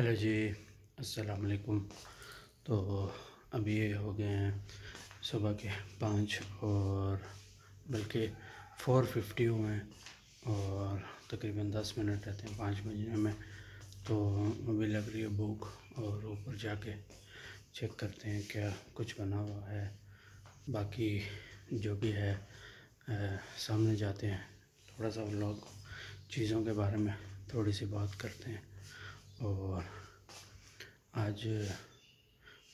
Hello जी अस्सलाम वालेकुम। तो अभी ये हो गए हैं सुबह के पाँच और बल्कि फ़ोर फिफ्टी हुए हैं और तकरीबन दस मिनट रहते हैं पाँच बजने में। तो अभी लग रही है भूख और ऊपर जाके चेक करते हैं क्या कुछ बना हुआ है। बाकी जो भी है आ, सामने जाते हैं। थोड़ा सा व्लॉग चीज़ों के बारे में थोड़ी सी बात करते हैं। और आज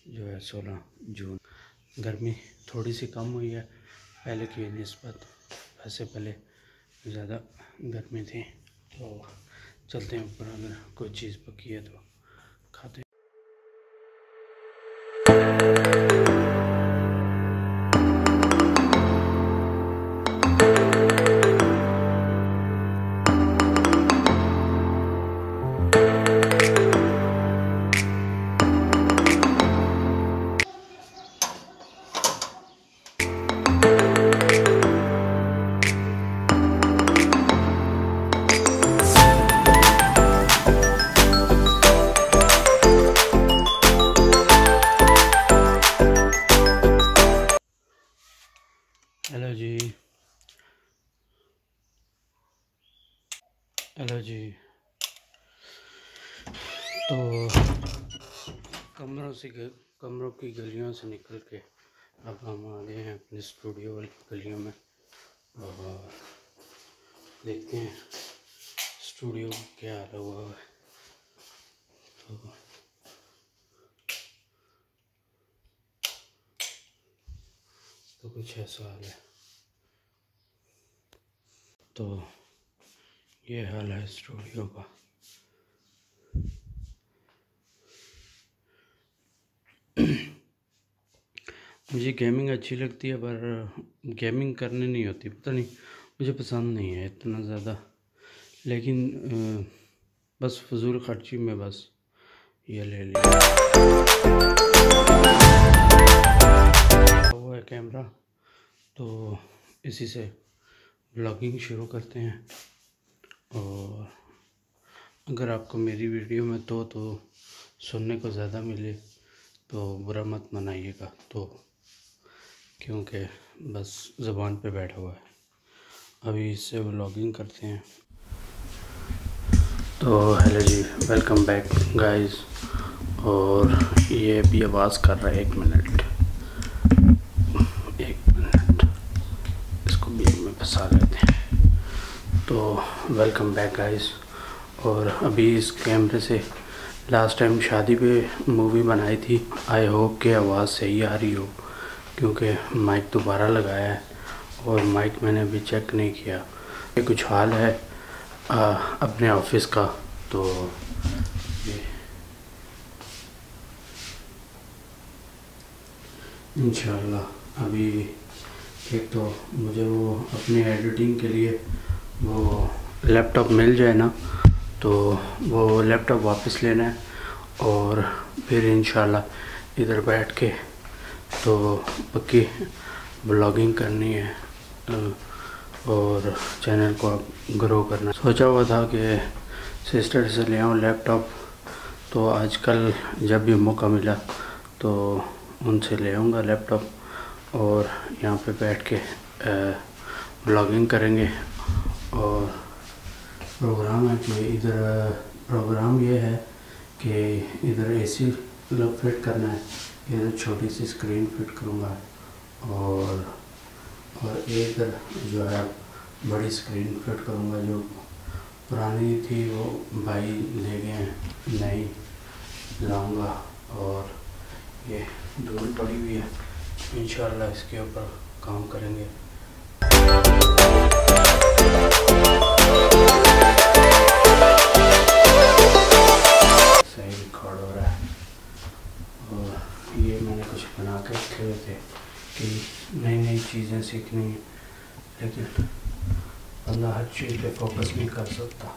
जो है सोलह जून, गर्मी थोड़ी सी कम हुई है, पहले की नस्बत, वैसे पहले ज़्यादा गर्मी थी तो चलते हैं ऊपर, अगर कोई चीज़ पकी है तो खाते हेलो से कमरों की गलियों से निकल के अब हम आ गए हैं अपने स्टूडियो वाली गलियों में। और देखते हैं स्टूडियो क्या हाल हुआ है। तो तो कुछ ऐसा हाल है। तो ये हाल है स्टूडियो का। मुझे गेमिंग अच्छी लगती है, पर गेमिंग करने नहीं होती, पता नहीं, मुझे पसंद नहीं है इतना ज़्यादा। लेकिन बस फजूल खर्ची में बस ये ले लिया। है कैमरा तो इसी से ब्लॉगिंग शुरू करते हैं। और अगर आपको मेरी वीडियो में तो तो सुनने को ज़्यादा मिले। तो बुरा मत मनाइएगा। तो क्योंकि बस ज़बान पे बैठा हुआ है। अभी इससे व्लॉगिंग करते हैं। तो हेलो जी वेलकम बैक गाइस और ये भी आवाज़ कर रहा है एक मिनट। एक मिनट। इसको बीच में फंसा लेते हैं। तो वेलकम बैक गाइस और अभी इस कैमरे से लास्ट टाइम शादी पे मूवी बनाई थी आई होप कि आवाज़ सही आ रही हो क्योंकि माइक दोबारा लगाया है और माइक मैंने अभी चेक नहीं किया। ये कुछ हाल है आ, अपने ऑफ़िस का तो इंशाल्लाह अभी एक तो मुझे वो अपने एडिटिंग के लिए वो लैपटॉप मिल जाए ना तो वो लैपटॉप वापस लेना है और फिर इन इधर बैठ के तो पक्की ब्लॉगिंग करनी है और चैनल को ग्रो करना सोचा हुआ था कि सिस्टर से ले आऊँ लैपटॉप तो आजकल जब भी मौका मिला तो उनसे ले आऊँगा लैपटॉप और यहाँ पे बैठ के ब्लॉगिंग करेंगे और प्रोग्राम है कि इधर प्रोग्राम ये है कि इधर एसी मतलब फिट करना है इधर छोटी सी स्क्रीन फिट करूँगा और और इधर जो है बड़ी स्क्रीन फिट करूँगा जो पुरानी थी वो भाई ले गए हैं, नई लाऊँगा और ये दूर पड़ी हुई है, इंशाल्लाह इसके ऊपर काम करेंगे। के थे कि नई नई चीज़ें सीखनी है। लेकिन बंदा हर चीज़ पे फोकस नहीं कर सकता।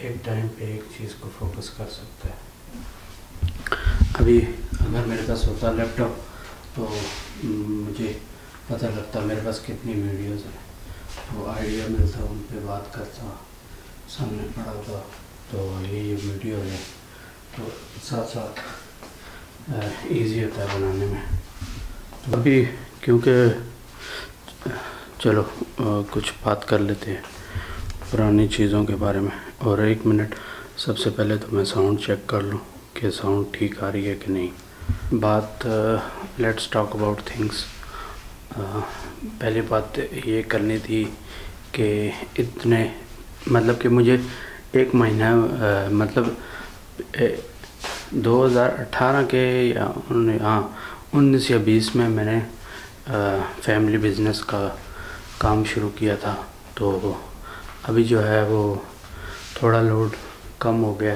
एक टाइम पे एक चीज़ को फोकस कर सकता है। अभी अगर मेरे पास होता लैपटॉप तो मुझे पता लगता मेरे पास कितनी वीडियोस हैं। तो आइडिया मिलता, उन पर बात करता, सामने पड़ा था तो ये ये वीडियो है। तो साथ साथ इजी होता है बनाने में। अभी क्योंकि चलो आ, कुछ बात कर लेते हैं पुरानी चीज़ों के बारे में। और एक मिनट सबसे पहले तो मैं साउंड चेक कर लूँ कि साउंड ठीक आ रही है कि नहीं। बात लेट्स टॉक अबाउट थिंग्स पहली बात ये करनी थी कि इतने मतलब कि मुझे एक महीना आ, मतलब ए, 2018 के या हाँ उन्नीस या बीस में मैंने फैमिली बिज़नेस का काम शुरू किया था। तो अभी जो है वो थोड़ा लोड कम हो गया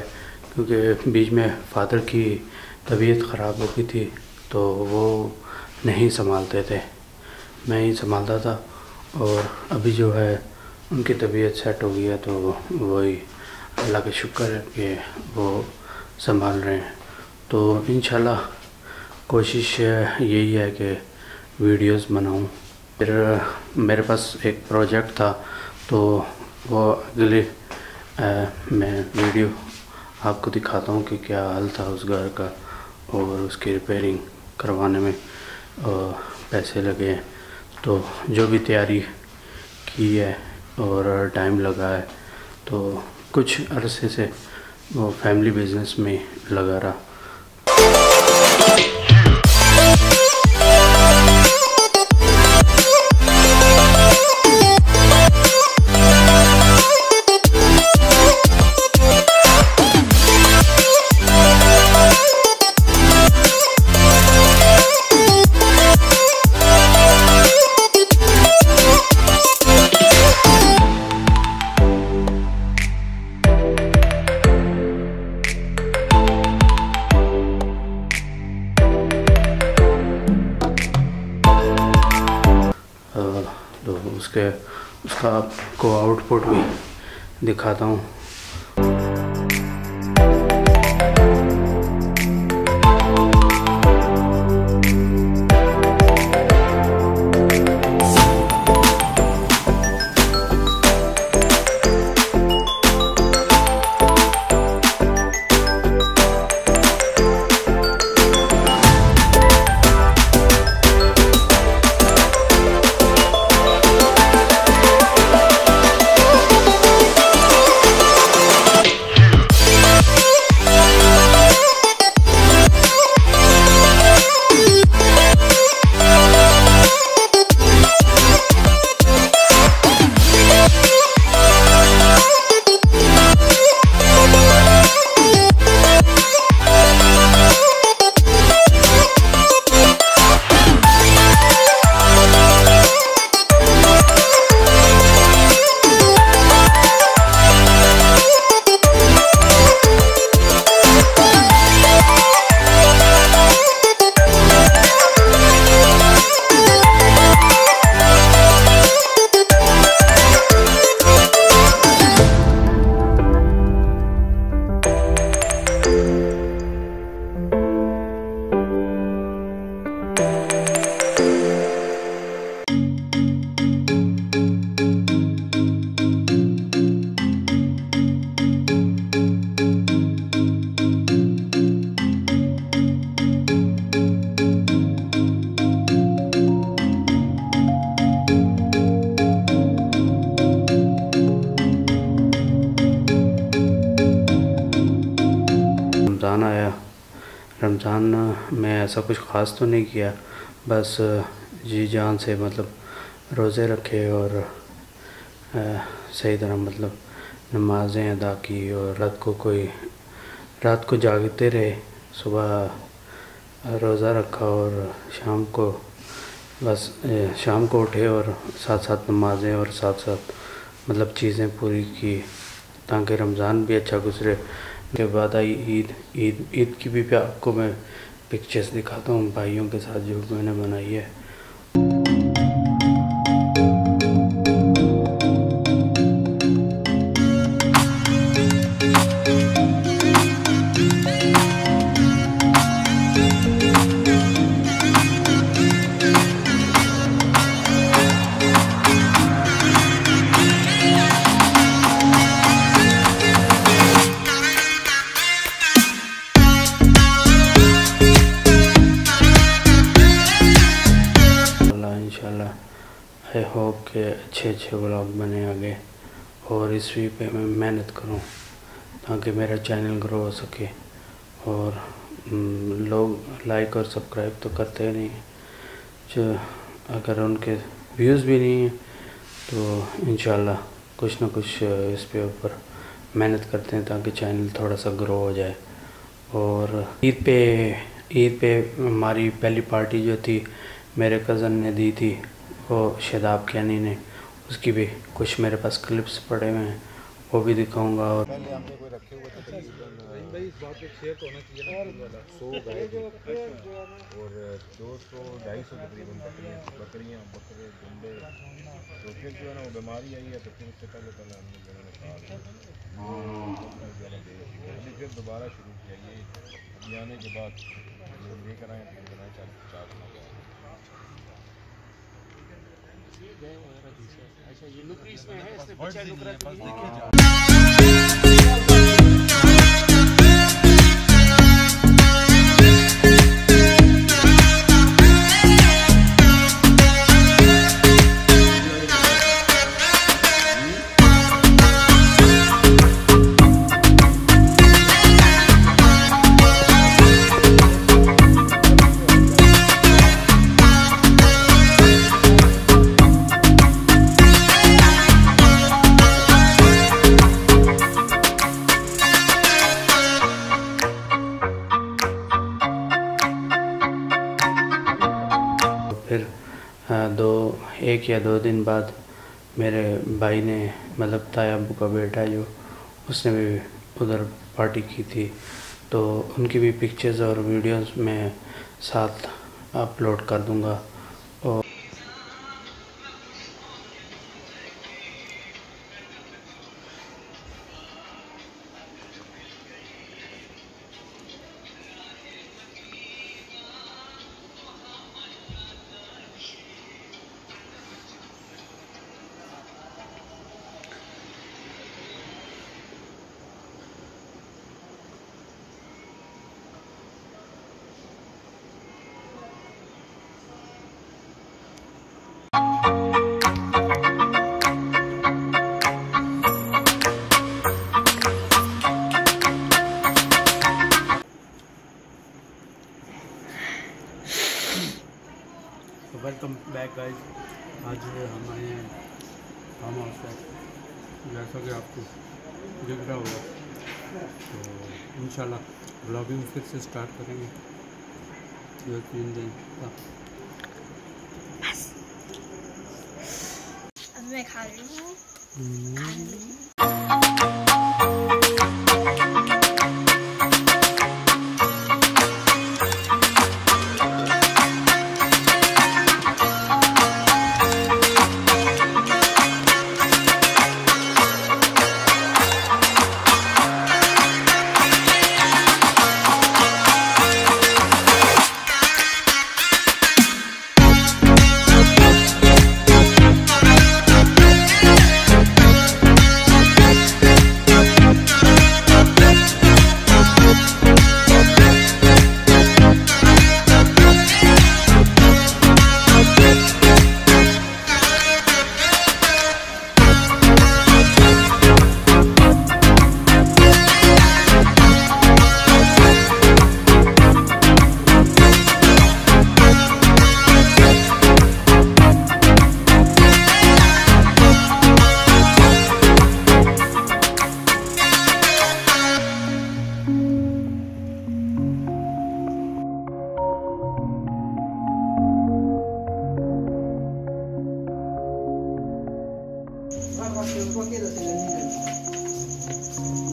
क्योंकि बीच में फादर की तबीयत ख़राब हो गई थी तो वो नहीं संभालते थे। मैं ही संभालता था और अभी जो है उनकी तबीयत सेट हो गई है तो वही अल्लाह का शुक्र है कि वो संभाल रहे हैं। तो इन कोशिश यही है कि वीडियोस बनाऊँ। फिर मेरे पास एक प्रोजेक्ट था तो वो अगले मैं वीडियो आपको दिखाता हूँ कि क्या हाल था उस घर का और उसकी रिपेयरिंग करवाने में पैसे लगे हैं। तो जो भी तैयारी की है और टाइम लगा है तो कुछ अरसे से वो फैमिली बिज़नेस में लगा रहा। दिखाता हूँ। रमज़ान में ऐसा कुछ ख़ास तो नहीं किया। बस जी जान से मतलब रोज़े रखे और आ, सही तरह मतलब नमाज़ें अदा की और रात को कोई रात को जागते रहे सुबह रोज़ा रखा और शाम को बस शाम को उठे और साथ साथ नमाज़ें और साथ साथ मतलब चीज़ें पूरी की ताकि रमज़ान भी अच्छा गुजरे। के बाद आई ईद ईद ईद की भी आपको मैं पिक्चर्स दिखाता हूँ, भाइयों के साथ जो मैंने बनाई है। के अच्छे अच्छे व्लॉग बने आगे, और इस वी पे मैं मेहनत करूँ ताकि मेरा चैनल ग्रो हो सके। और लोग लाइक और सब्सक्राइब तो करते नहीं जो, अगर उनके व्यूज़ भी नहीं हैं तो इन कुछ ना कुछ इस पे ऊपर मेहनत करते हैं ताकि चैनल थोड़ा सा ग्रो हो जाए। और, ईद पे ईद पे हमारी पहली पार्टी जो थी, मेरे कज़न ने दी थी। वो शदाब कैनी ने उसकी भी कुछ मेरे पास क्लिप्स पड़े हुए हैं वो भी दिखाऊँगा और और दो सौ ढाई सौ तकरीबन बकरियाँ बकरे गुंडे। तो फिर जो है ना वो बीमारी आई है तो फिर उससे पहले पहले हमने जो है फिर दोबारा शुरू किया ये। आने के बाद लेकर आए चार अच्छा ये नुकरी इसमें है इसमें बचा लुकरा दो, एक या दो दिन बाद मेरे भाई ने मतलब ताया अबू का बेटा जो, उसने भी उधर पार्टी की थी। तो उनकी भी पिक्चर्स और वीडियोस मैं साथ अपलोड कर दूँगा। बैक गाइस आज हम आए हैं फार्म हाउस पर जैसा कि आपको दिख रहा होगा तो इन ब्लॉगिंग फिर से स्टार्ट करेंगे। दो तीन दिन अब मैं खा रही हूँ।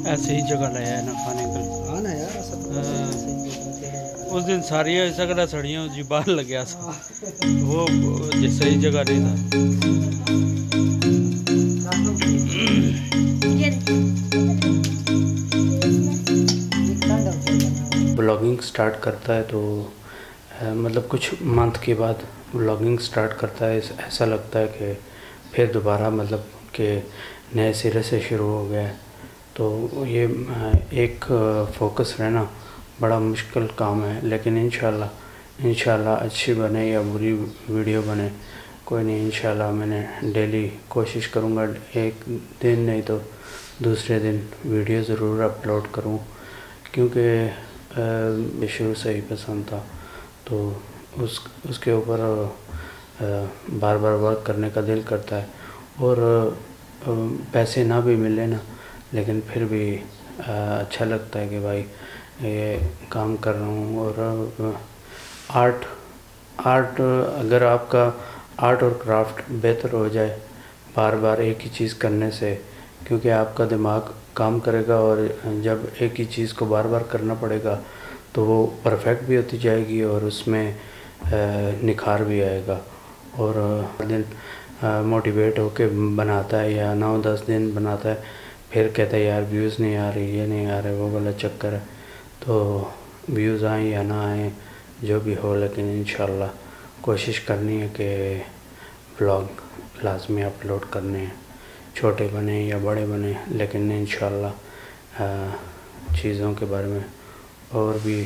ऐसे ही जगह लाया है ना खाने के लिए। हाँ ना यार सब हाँ। उस दिन सारी सगड़ा सड़ियों जी बाहर लग गया था। वो वो सही जगह नहीं था। ब्लॉगिंग स्टार्ट करता है तो मतलब कुछ मंथ के बाद ब्लॉगिंग स्टार्ट करता है। ऐसा लगता है कि फिर दोबारा मतलब कि नए सिरे से शुरू हो गया है। तो ये एक फोकस रहना बड़ा मुश्किल काम है, लेकिन इन इंशाल्लाह अच्छी बने या बुरी वीडियो बने, कोई नहीं, इंशाल्लाह मैंने डेली कोशिश करूँगा, एक दिन नहीं तो दूसरे दिन वीडियो ज़रूर अपलोड करूँ, क्योंकि शुरू से ही पसंद था। तो उस, उसके ऊपर बार बार वर्क करने का दिल करता है। और पैसे ना भी मिले ना, लेकिन फिर भी अच्छा लगता है कि भाई, ये काम कर रहा हूँ और आर्ट आर्ट, अगर आपका आर्ट और क्राफ्ट बेहतर हो जाए बार बार एक ही चीज़ करने से, क्योंकि आपका दिमाग काम करेगा और जब एक ही चीज़ को बार बार करना पड़ेगा तो वो परफेक्ट भी होती जाएगी और उसमें निखार भी आएगा। और दिन मोटिवेट होके बनाता है या नौ दस दिन बनाता है, फिर कहता है, यार व्यूज़ नहीं आ रही, ये नहीं आ रहे, वो वाला चक्कर है। तो व्यूज़ आए या ना आए, जो भी हो, लेकिन इन कोशिश करनी है कि ब्लॉग लाजमी अपलोड करने हैं। छोटे बने या बड़े बने, लेकिन इन चीज़ों के बारे में और भी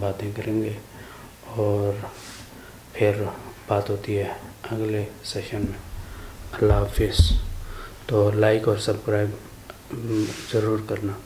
बातें करेंगे और फिर बात होती है। अगले सेशन में। अल्लाह हाफिज़। तो लाइक और सब्सक्राइब ज़रूर करना।